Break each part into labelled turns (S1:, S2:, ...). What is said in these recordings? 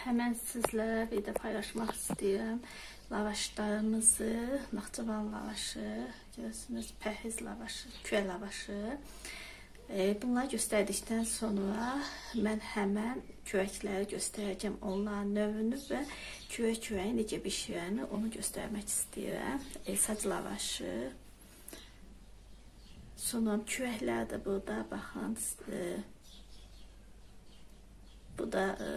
S1: Həmən sizlərlə bir də paylaşmaq istəyirəm lavaşlarımızı, Naxçıvan lavaşı, görürsünüz, pəhriz lavaşı, köy lavaşı. E, bunları göstərdikdən sonra mən həmən kürəkləri göstərəcəm, onların növünü və kürək kürəyi necə bişirəni onu göstərmək istəyirəm. E, sac lavaşı. Sonra kürəklər də burada, baxın, e, bu da e,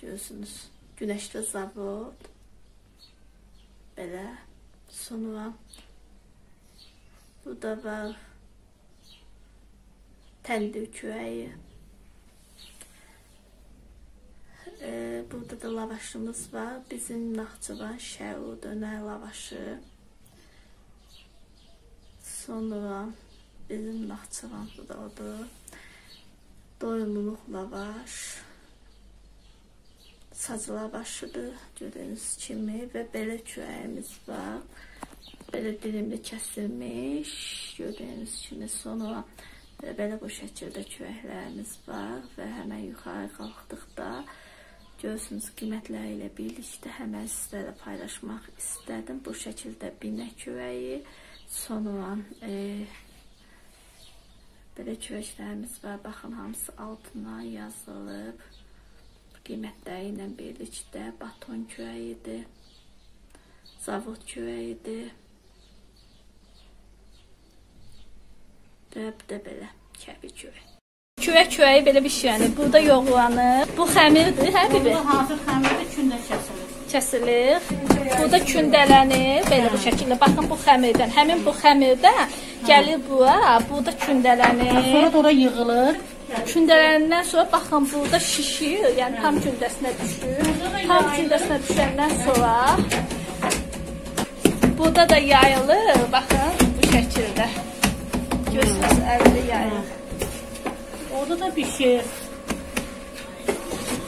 S1: Görürsünüz. Güneşli zavod. Belə. Sonra burada var təndir kürəyi. Ee, burada da lavaşımız var. Bizim Naxçıvan şəru dönər lavaşı. Sonra bizim Naxçıvan bu da odur. Doyumluluq lavaş sacılar başıdır gördüyünüz kimi və belə kürəyimiz var. Belə dilimli kəsilmiş gördüyünüz kimi sonra belə bu şəkildə kürəklərimiz var və həmən yuxarı qalxdıqda görürsünüz qiymətləri ilə birlikdə həmən sizlərlə paylaşmaq istədim. Bu şəkildə binə kürəyi sonra e, belə kürəklərimiz var. Baxın hamısı altına yazılıb qiymətləri ilə birlikdə baton kürəyidir, zavod kürəyidir və də belə kəbi kürək. Kürək kürəyi belə bişirənir. Burada yoğulanır. Bu xəmirdir, hə bibi?
S2: Bu hazır xəmirdir, kündə kəsilir.
S1: Kəsilir. Burada kündələnir, belə bu şəkildə. Baxın bu xəmirdən. Həmin bu xəmirdən gəlir bura, burada kündələnir.
S2: Sonra da ora yığılır.
S1: Kündələrindən sonra baxın burada şişir, yəni tam kündəsinə düşür. Tam kündəsinə düşəndən sonra burada da yayılır, baxın bu şəkildə. Görürsünüz, əldə yayılır.
S2: Orada da bişir.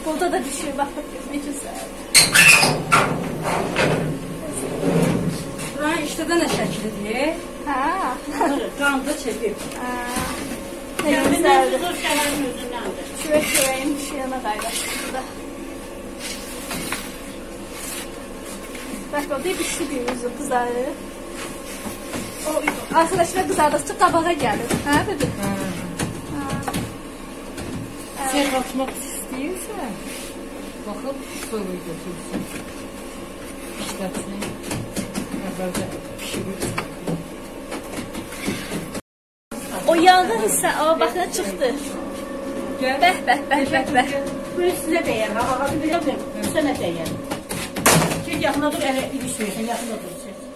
S1: Burada da düşür, baxın necə səhər.
S2: Buranın işdə nə şəklidir?
S1: Hə.
S2: Qanda çəkib.
S1: Hə.
S2: Yəni
S1: Necə
S2: mən
S1: səhər.
S2: bu şəhərin özündəndir.
S1: Kürək kürəyin pişiyana qaydaşdır burada. Bak o bir pişir yüzü kızarır. O arkadaşlar kızardıkça qabağa gəlir. Hə dedi?
S2: Sən qaçmaq istəyirsən, baxıb soyu götürsün. İşlətsin. Əvvəlcə pişirirsən.
S1: O yağlı hissə, o baxın çıxdı. Bəh bəh bəh bəh bəh.
S2: Bu sizə dəyər, ha, belə bir, sənə dəyər. Get yaxına dur, elə versin, yaxına dur.